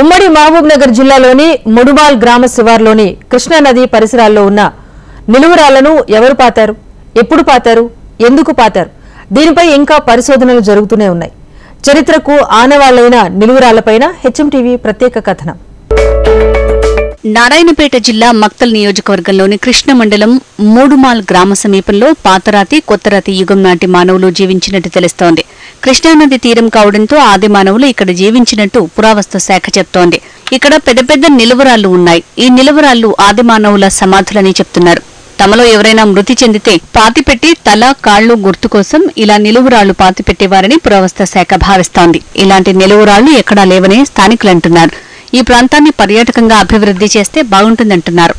ఉమ్మడి మహబూబ్ నగర్ జిల్లాలోని ముడుమాల్ గ్రామ శివార్లోని కృష్ణానది పరిసరాల్లో ఉన్న నిలువురాలను ఎవరు పాతారు? ఎప్పుడు పాతారు? ఎందుకు పాతారు? దీనిపై ఇంకా పరిశోధనలు జరుగుతూనే ఉన్నాయి. చరిత్రకు ఆనవాళ్ళైన నిలువురాళ్ళపైన హెచ్ఎంటీవీ ప్రత్యేక కథనం. నారాయణపేట జిల్లా మక్తల్ నియోజకవర్గంలోని కృష్ణ మండలం మూడుమాల్ గ్రామ సమీపంలో పాతరాతి కొత్తరాతి యుగం నాటి మానవులు జీవించినట్టు తెలుస్తోంది. కృష్ణానది తీరం కావడంతో ఆది మానవులు ఇక్కడ జీవించినట్టు పురావస్తు శాఖ చెప్తోంది. ఇక్కడ పెద్ద పెద్ద నిలువరాళ్ళు ఉన్నాయి. ఈ నిలువరాళ్ళు ఆది మానవుల సమాధులని చెప్తున్నారు. తమలో ఎవరైనా మృతి చెందితే పాతిపెట్టి తల కాళ్ళు గుర్తు కోసం ఇలా నిలువురాళ్ళు పాతిపెట్టేవారని పురావస్తు శాఖ భావిస్తోంది. ఇలాంటి నిలువురాళ్ళు ఎక్కడా లేవని స్థానికులు అంటున్నారు ఈ ప్రాంతాన్ని పర్యాటకంగా అభివృద్ధి చేస్తే బాగుంటుందంటున్నారు.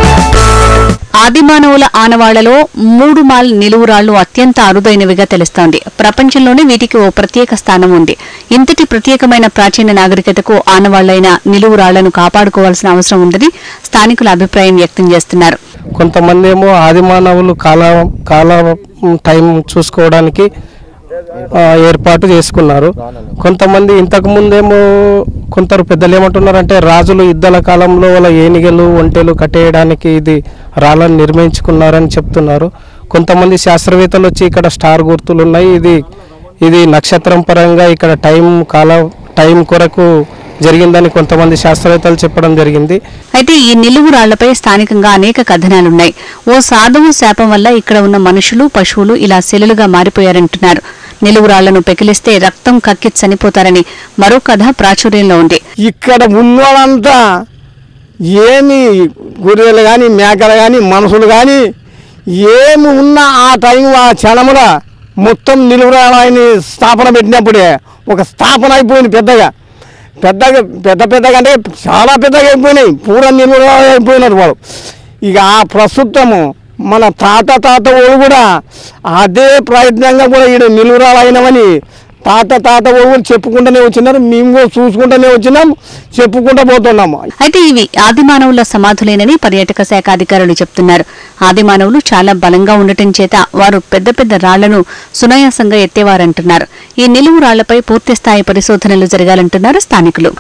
ఆదిమానవుల ఆనవాళ్ళలో మూడు మాల్ నిలువురాళ్ళు అత్యంత అరుదైనవిగా తెలుస్తోంది. ప్రపంచంలోనే వీటికి ఓ ప్రత్యేక స్థానం ఉంది. ఇంతటి ప్రత్యేకమైన ప్రాచీన నాగరికతకు ఆనవాళ్ళైన నిలువురాళ్ళను కాపాడుకోవాల్సిన అవసరం ఉందని స్థానికుల అభిప్రాయం వ్యక్తం చేస్తున్నారు. కొంతమంది ఏమో ఆదిమానవులు కాల కాల టైం చూసుకోవడానికి ఏర్పాటు చేసుకున్నారు. కొంతమంది ఇంతకు ముందేమో కొందరు పెద్దలు ఏమంటున్నారంటే రాజులు యుద్ధాల కాలంలో వాళ్ళ ఏనిగలు ఒంటెలు కట్టేయడానికి ఇది రాళ్ళని నిర్మించుకున్నారని చెప్తున్నారు. కొంతమంది శాస్త్రవేత్తలు వచ్చి ఇక్కడ స్టార్ గుర్తులు ఉన్నాయి. ఇది ఇది నక్షత్రం పరంగా ఇక్కడ టైం కాల టైం కొరకు జరిగిందని కొంతమంది శాస్త్రవేత్తలు చెప్పడం జరిగింది. అయితే ఈ నిలువురాళ్ళపై స్థానికంగా అనేక కథనాలున్నాయి. ఓ సాధువు శాపం వల్ల ఇక్కడ ఉన్న మనుషులు పశువులు ఇలా శిలలుగా మారిపోయారంటున్నారు. నిలువురాళ్ళను పెకిలిస్తే రక్తం కక్కి చనిపోతారని మరో కథ ప్రాచుర్యంలో ఉంది. ఇక్కడ ఉన్నోళ్ళంతా ఏమి గొర్రెలు కానీ మేకలు కానీ మనుషులు కానీ ఏమి ఉన్నా ఆ టైం ఆ క్షణముల మొత్తం నిలువురాళ్ళని స్థాపన పెట్టినప్పుడే ఒక స్థాపన అయిపోయింది పెద్దగా. పెద్దగా పెద్ద పెద్దగా అంటే చాలా పెద్దగా అయిపోయినాయి. పూర్వ నిలువురాళ్ళు అయిపోయినారు వాళ్ళు. ఇక ఆ ప్రస్తుతము మన తాత తాత వాళ్ళు కూడా అదే ప్రయత్నంగా కూడా ఈడ నిలువరాలైనవని తాత తాత వాళ్ళు చెప్పుకుంటూనే వచ్చినారు. మేము కూడా చూసుకుంటూనే వచ్చినాం చెప్పుకుంటూ పోతున్నాము అయితే ఇవి ఆదిమానవుల సమాధులేనని పర్యాటక శాఖ అధికారులు చెప్తున్నారు. ఆదిమానవులు చాలా బలంగా ఉండటం చేత వారు పెద్ద పెద్ద రాళ్ళను సునాయాసంగా ఎత్తేవారంటున్నారు. ఈ నిలువు రాళ్ళపై పూర్తి స్థాయి పరిశోధనలు జరగాలంటున్నారు స్థానికులు.